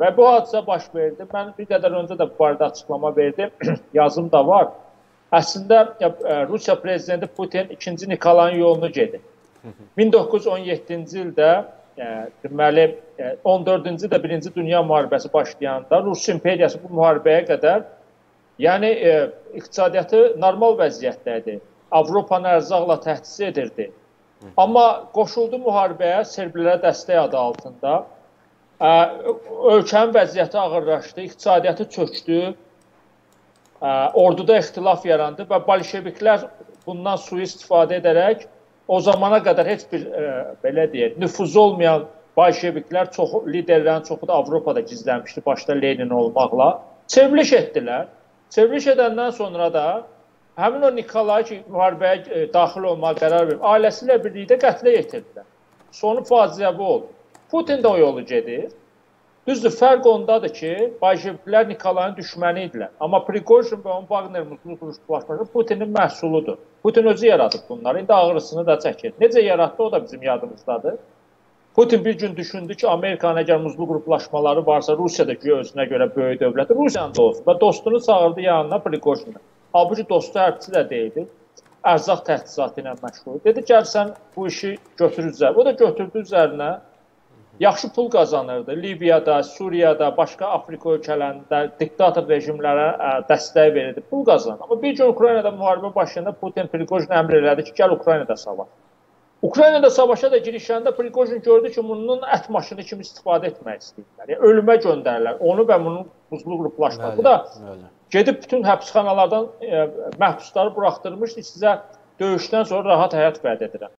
Və bu hadisə baş verdi. Mən bir qədər öncə də bu barədə açıqlama verdim. Yazım da var. Əslində Rusiya prezidenti Putin 2-ci Nikolayın yolunu gedir. 1917-ci ildə deməli 14-cü də 1-ci dünya müharibəsi başlayanda Rus imperiyası bu müharibəyə qədər yəni iqtisadiyyatı normal vəziyyətdə idi. Avropanı ərzaqla təchiz edirdi. Amma qoşuldu müharibəyə serblərə dəstək adı altında. Ölkənin vəziyyəti ağırlaşdı, iqtisadiyyatı çökdü. Orduda ixtilaf yarandı və bolşeviklər bundan sui-istifadə edərək o zamana qədər heç bir belə deyək, nüfuzu olmayan bolşeviklər çox liderlərin çoxu da Avropada gizlənmişdi, başda Lenin olmaqla. Çevriliş etdilər. Çevriliş edəndən sonra da həmin o Nikolay ki, müharibəyə e, daxil olmağa qərar verib, ailəsi ilə birlikdə qətlə yetirdilər. Sonu faciəvi oldu. Putin də o yolu gedir. Düzdür, fərq ondadır ki, bolşeviklər Nikolayın düşməni idilər. Amma Prigojin və onun Wagner mütləqləşməsi Putinin məhsuludur. Putin özü yaradıb bunları. İndi ağrısını da çəkir. Necə yaratdı, o da bizim yadımızdadır. Putin bir gün düşündü ki, Amerikanın əgər muzlu qruplaşmaları varsa, Rusiya da ki, özünə görə böyük dövlətdir, Rusiyanın da olsun. Və dostunu çağırdı yanına Prigojinə. Halbuki dostu hərbçi də deyildi. Ərzaq təchizatı ilə məşğul. Dedi gəl sən bu işi götür üzərinə. O da götürdü üzərinə. Yaxşı pul qazanırdı. Liviyada, Suriyada, başqa Afrika ölkələrində diktator rejimlərə ə, dəstək verirdi. Pul qazanırdı. Amma bir gün Ukraynada müharibə başlayanda Putin Prigojin əmr elədi ki, gəl Ukraynada savaş. Ukraynada savaşa da girişəndə Prigojin gördü ki, bunun ət maşını kimi istifadə etmək istəyirlər. Yəni ölümə göndərirlər. Onu və bunun buzlu qruplaşma. Bu da bəli. gedib bütün həbsxanalardan e, məhbusları buraxdırmışdı. Sizə döyüşdən sonra rahat həyat vəd edirəm.